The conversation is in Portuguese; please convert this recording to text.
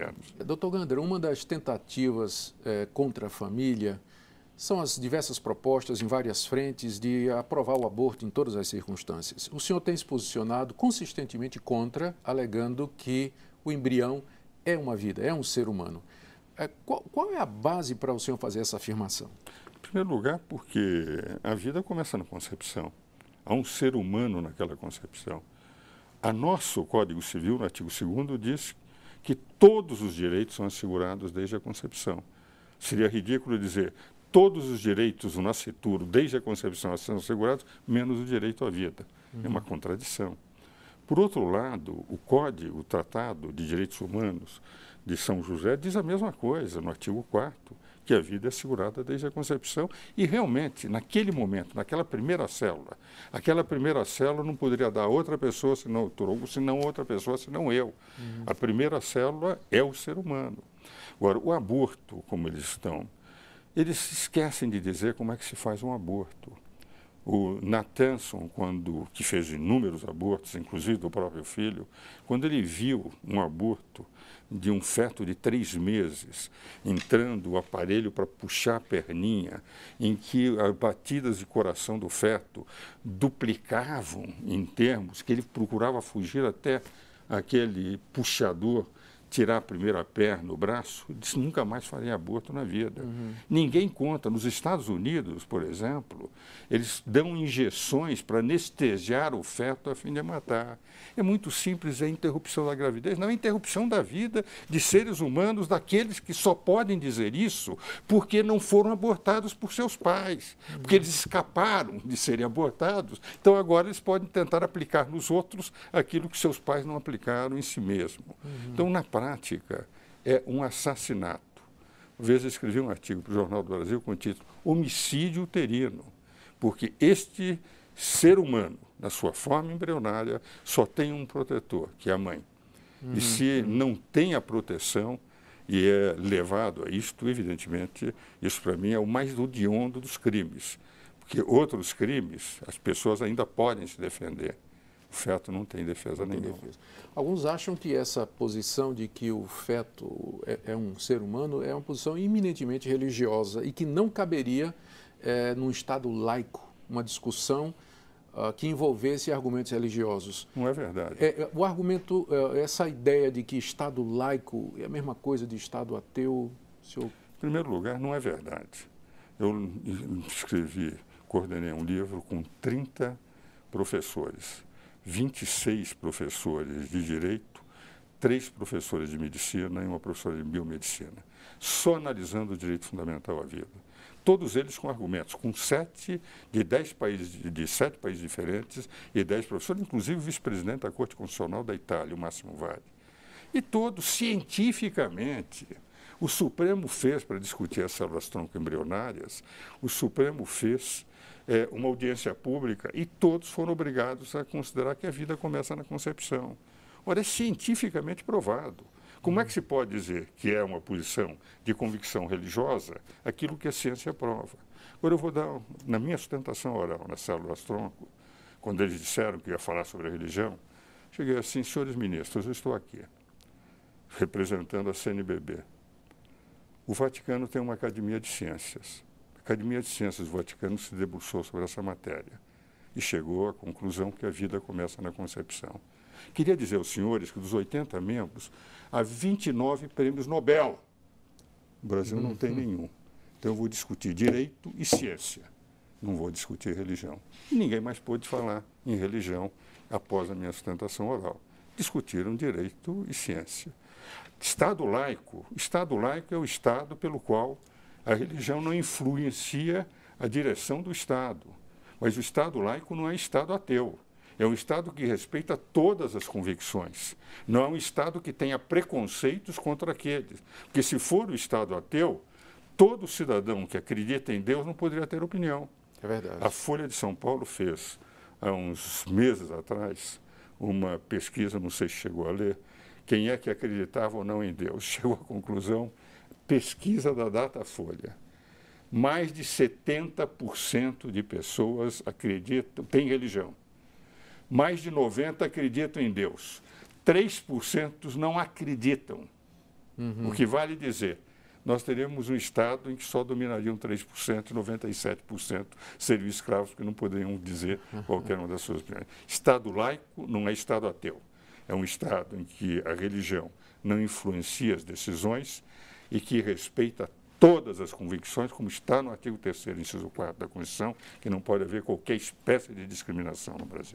anos. Doutor Gander, uma das tentativas é, contra a família são as diversas propostas em várias frentes de aprovar o aborto em todas as circunstâncias. O senhor tem se posicionado consistentemente contra, alegando que o embrião é uma vida, é um ser humano. É, qual, qual é a base para o senhor fazer essa afirmação? Em primeiro lugar, porque a vida começa na concepção. Há um ser humano naquela concepção. A nosso Código Civil, no artigo 2 diz que todos os direitos são assegurados desde a concepção. Seria ridículo dizer todos os direitos do nascituro, desde a concepção, são assegurados, menos o direito à vida. Uhum. É uma contradição. Por outro lado, o Código, o Tratado de Direitos Humanos de São José, diz a mesma coisa, no artigo 4 que a vida é assegurada desde a concepção e realmente, naquele momento, naquela primeira célula, aquela primeira célula não poderia dar a outra pessoa senão o tronco, senão outra pessoa senão eu. Uhum. A primeira célula é o ser humano. Agora, o aborto, como eles estão eles esquecem de dizer como é que se faz um aborto. O Natanson, quando que fez inúmeros abortos, inclusive do próprio filho, quando ele viu um aborto de um feto de três meses, entrando o aparelho para puxar a perninha, em que as batidas de coração do feto duplicavam em termos que ele procurava fugir até aquele puxador tirar a primeira perna, o braço, disse nunca mais farei aborto na vida. Uhum. Ninguém conta. Nos Estados Unidos, por exemplo, eles dão injeções para anestesiar o feto a fim de matar. É muito simples a interrupção da gravidez, não é interrupção da vida de seres humanos, daqueles que só podem dizer isso porque não foram abortados por seus pais, uhum. porque eles escaparam de serem abortados. Então agora eles podem tentar aplicar nos outros aquilo que seus pais não aplicaram em si mesmo. Uhum. Então, na prática, é um assassinato. Uma vez eu escrevi um artigo para o Jornal do Brasil com o título Homicídio Uterino, porque este ser humano, na sua forma embrionária, só tem um protetor, que é a mãe. Uhum. E se não tem a proteção e é levado a isto, evidentemente, isso para mim é o mais odiondo dos crimes. Porque outros crimes, as pessoas ainda podem se defender. O feto não tem defesa não nenhuma. Tem defesa. Alguns acham que essa posição de que o feto é, é, um ser humano é uma posição eminentemente religiosa e que não caberia é, num Estado laico uma discussão uh, que envolvesse argumentos religiosos. Não é verdade. É, é o argumento, uh, essa ideia de que Estado laico é a mesma coisa de Estado ateu, senhor... Em primeiro lugar, não é verdade. Eu escrevi, coordenei um livro com 30 professores 26 professores de direito, três professores de medicina e uma professora de biomedicina, só analisando o direito fundamental à vida. Todos eles com argumentos, com sete de dez países, de sete países diferentes e dez professores, inclusive o vice-presidente da Corte Constitucional da Itália, o Máximo Vale. E todos cientificamente o Supremo fez para discutir as células tronco embrionárias, o Supremo fez é, uma audiência pública e todos foram obrigados a considerar que a vida começa na concepção. Ora, é cientificamente provado. Como é que se pode dizer que é uma posição de convicção religiosa aquilo que a ciência prova? Agora eu vou dar, na minha sustentação oral, nas células tronco, quando eles disseram que ia falar sobre a religião, cheguei assim, senhores ministros, eu estou aqui, representando a CNBB. O Vaticano tem uma academia de ciências. Academia de Ciências do Vaticano se debruçou sobre essa matéria e chegou à conclusão que a vida começa na concepção. Queria dizer aos senhores que dos 80 membros, há 29 prêmios Nobel. O Brasil não tem nenhum. Então eu vou discutir direito e ciência. Não vou discutir religião. E ninguém mais pôde falar em religião após a minha sustentação oral. Discutiram direito e ciência. Estado laico. Estado laico é o Estado pelo qual a religião não influencia a direção do Estado. Mas o Estado laico não é Estado ateu. É um Estado que respeita todas as convicções. Não é um Estado que tenha preconceitos contra aqueles. Porque se for o Estado ateu, todo cidadão que acredita em Deus não poderia ter opinião. É verdade. A Folha de São Paulo fez, há uns meses atrás, uma pesquisa, não sei se chegou a ler, quem é que acreditava ou não em Deus. Chegou à conclusão pesquisa da Datafolha, mais de 70% de pessoas acreditam, têm religião. Mais de 90% acreditam em Deus. 3% não acreditam. Uhum. O que vale dizer, nós teremos um Estado em que só dominariam 3%, 97% seriam escravos, que não poderiam dizer qualquer uma das suas opiniões. Estado laico não é Estado ateu. É um Estado em que a religião não influencia as decisões e que respeita todas as convicções, como está no artigo 3 inciso 4 da Constituição, que não pode haver qualquer espécie de discriminação no Brasil.